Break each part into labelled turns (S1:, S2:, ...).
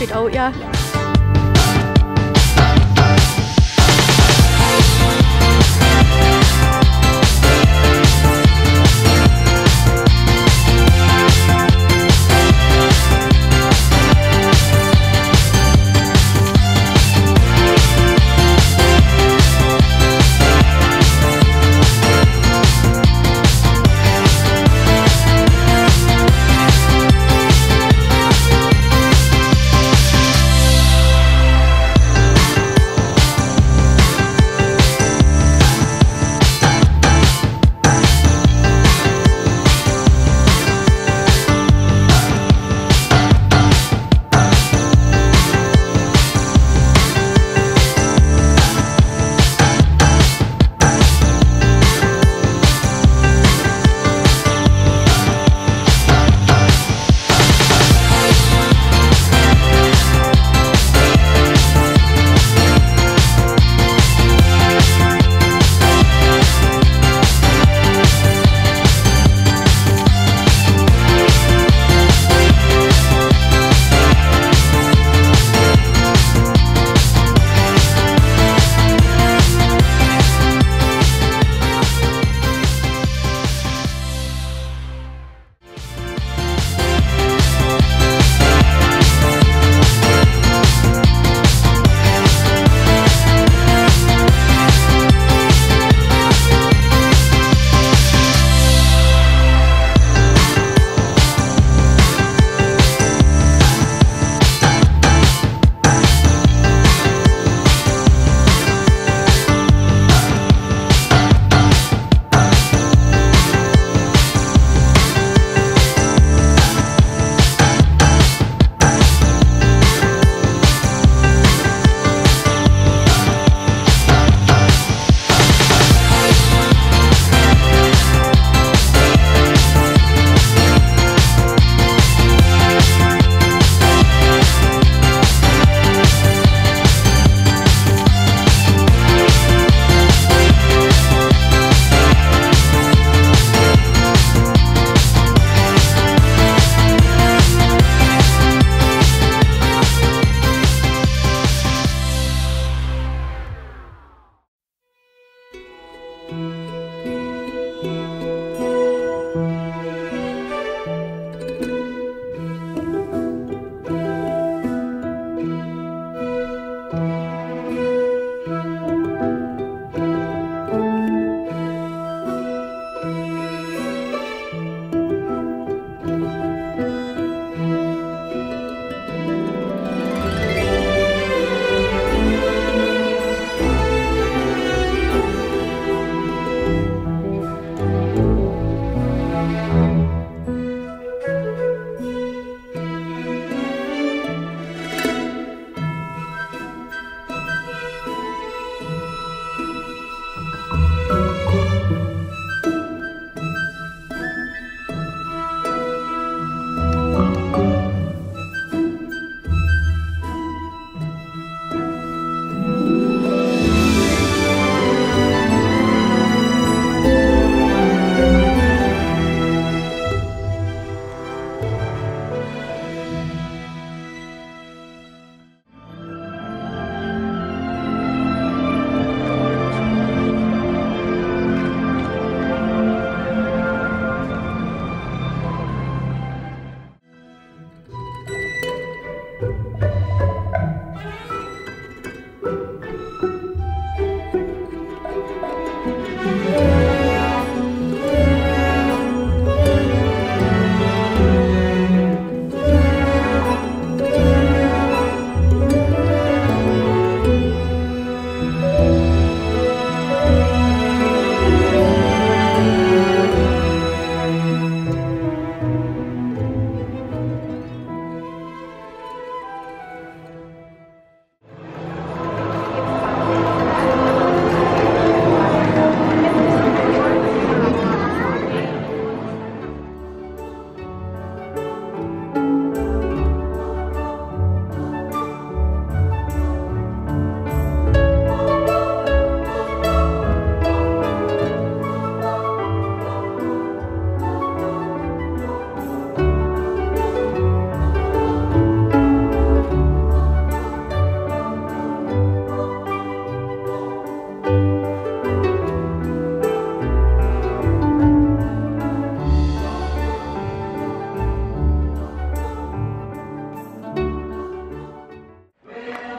S1: it out. Yeah.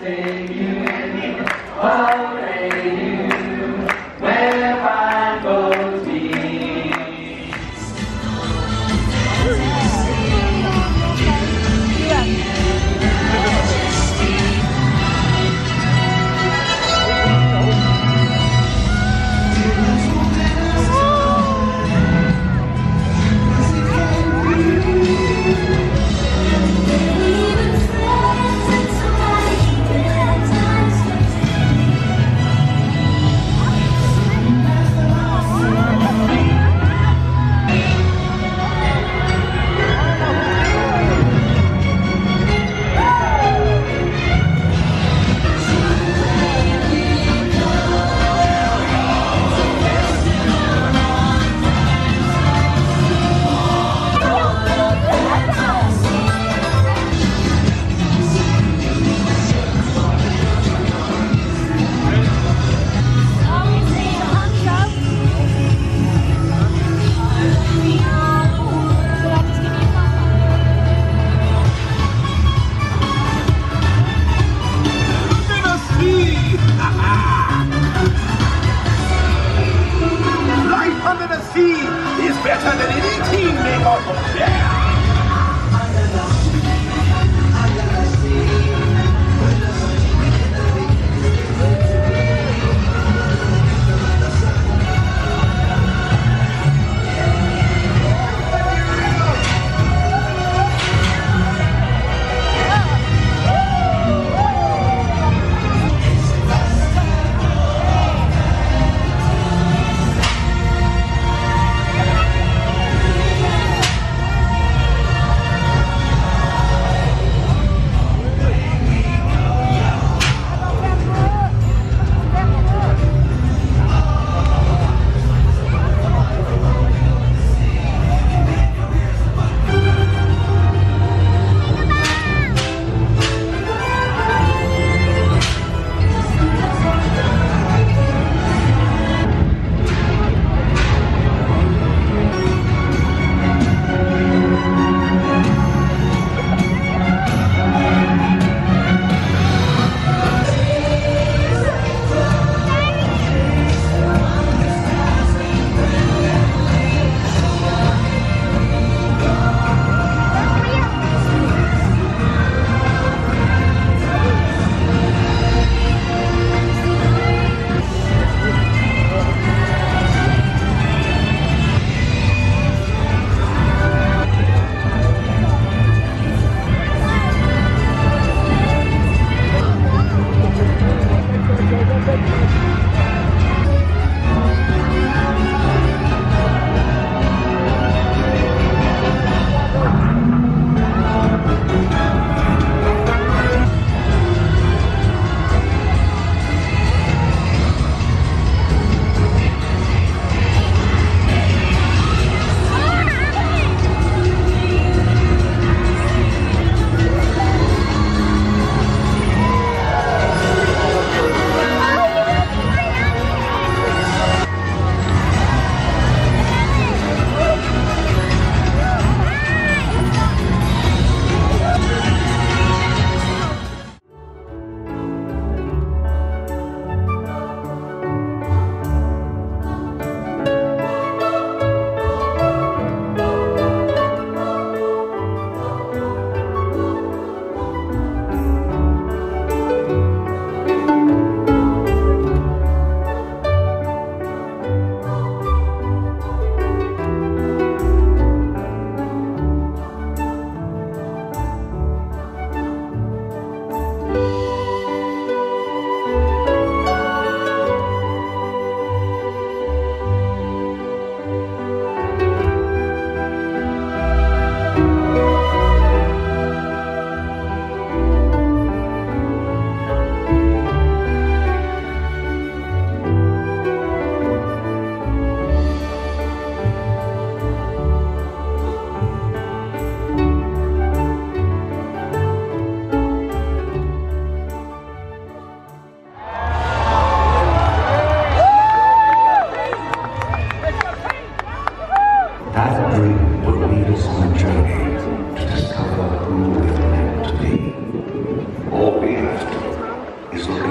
S1: Savior.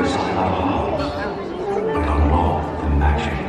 S1: is alive. but love, the magic.